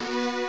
Bye.